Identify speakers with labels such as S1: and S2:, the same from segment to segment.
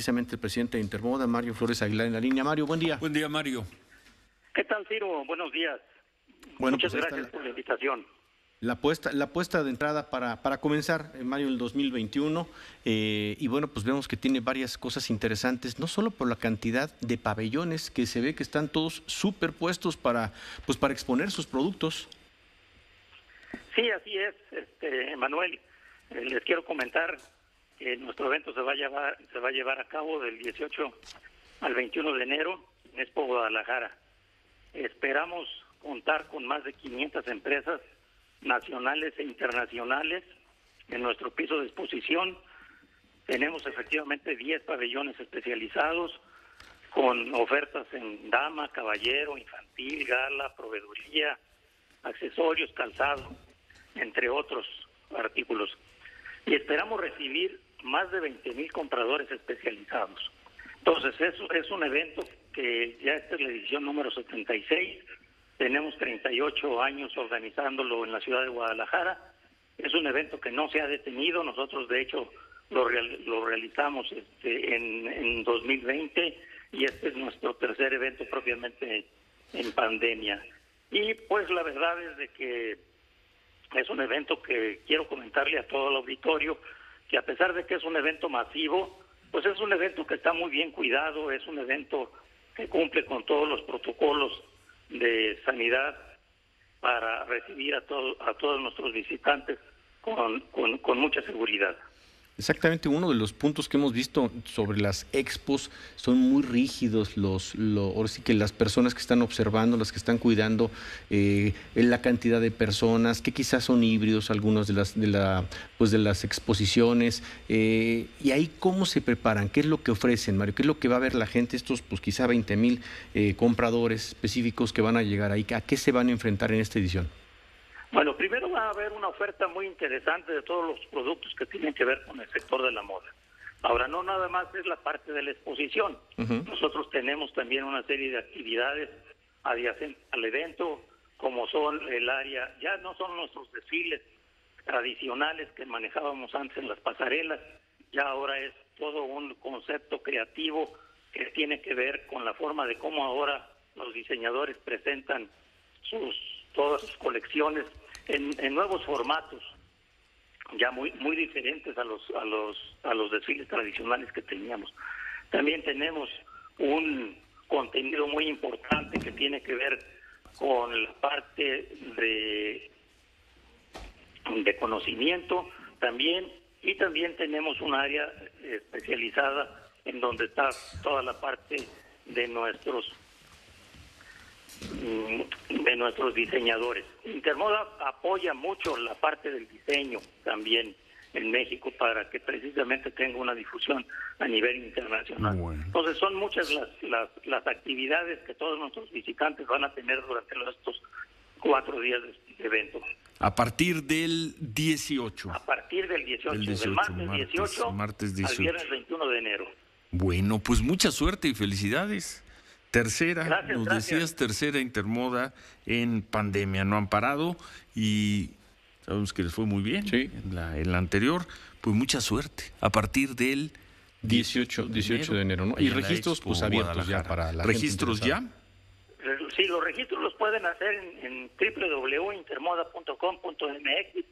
S1: precisamente el presidente de Intermoda, Mario Flores Aguilar, en la línea. Mario, buen día.
S2: Buen día, Mario.
S3: ¿Qué tal, Ciro? Buenos días.
S1: Bueno,
S3: Muchas
S1: pues,
S3: gracias por la invitación.
S1: La apuesta, la apuesta de entrada para, para comenzar en mayo del 2021 eh, y bueno, pues vemos que tiene varias cosas interesantes, no solo por la cantidad de pabellones que se ve que están todos superpuestos para, pues para exponer sus productos.
S3: Sí, así es, este, Manuel. Eh, les quiero comentar nuestro evento se va a llevar, se va a llevar a cabo del 18 al 21 de enero en Expo Guadalajara. Esperamos contar con más de 500 empresas nacionales e internacionales en nuestro piso de exposición. Tenemos efectivamente 10 pabellones especializados con ofertas en dama, caballero, infantil, gala, proveeduría, accesorios, calzado, entre otros artículos. Y esperamos recibir más de 20 mil compradores especializados. Entonces, eso es un evento que ya esta es la edición número 76 tenemos 38 años organizándolo en la ciudad de Guadalajara. Es un evento que no se ha detenido. Nosotros, de hecho, lo, lo realizamos este, en, en 2020 y este es nuestro tercer evento propiamente en pandemia. Y pues la verdad es de que es un evento que quiero comentarle a todo el auditorio que a pesar de que es un evento masivo, pues es un evento que está muy bien cuidado, es un evento que cumple con todos los protocolos de sanidad para recibir a, todo, a todos nuestros visitantes con, con, con mucha seguridad.
S1: Exactamente, uno de los puntos que hemos visto sobre las expos son muy rígidos los, ahora sí que las personas que están observando, las que están cuidando eh, la cantidad de personas, que quizás son híbridos algunos de las de la pues de las exposiciones eh, y ahí cómo se preparan, qué es lo que ofrecen, Mario, qué es lo que va a ver la gente, estos pues quizá 20 mil eh, compradores específicos que van a llegar ahí, a qué se van a enfrentar en esta edición.
S3: Bueno, primero va a haber una oferta muy interesante de todos los productos que tienen que ver con el sector de la moda. Ahora, no nada más es la parte de la exposición. Nosotros tenemos también una serie de actividades adyacentes al evento, como son el área, ya no son nuestros desfiles tradicionales que manejábamos antes en las pasarelas, ya ahora es todo un concepto creativo que tiene que ver con la forma de cómo ahora los diseñadores presentan sus todas sus colecciones en, nuevos formatos ya muy muy diferentes a los a los a los desfiles tradicionales que teníamos. También tenemos un contenido muy importante que tiene que ver con la parte de de conocimiento también y también tenemos un área especializada en donde está toda la parte de nuestros de nuestros diseñadores. Intermoda apoya mucho la parte del diseño también en México para que precisamente tenga una difusión a nivel internacional. Entonces son muchas las, las, las, actividades que todos nuestros visitantes van a tener durante estos cuatro días de evento.
S2: A partir del 18.
S3: A partir del 18, del martes, 18,
S2: martes 18
S3: al viernes 21 de enero.
S2: Bueno, pues mucha suerte y felicidades. Tercera, nos decías, tercera Intermoda en pandemia. No han parado y sabemos que les fue muy bien en, la, en la anterior. Pues mucha suerte. A partir del
S1: 18, 18 de enero, ¿no? Y registros pues abiertos ya para la
S2: ¿Registros ya?
S3: Sí, los registros los pueden hacer en, en www.intermoda.com.mx.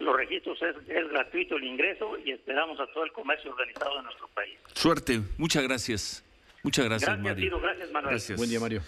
S3: Los registros es, es gratuito el ingreso y esperamos a todo el comercio organizado de nuestro país.
S2: Suerte, muchas gracias. Muchas gracias,
S3: gracias
S2: Mario.
S3: gracias, Manuel.
S1: Buen día, Mario.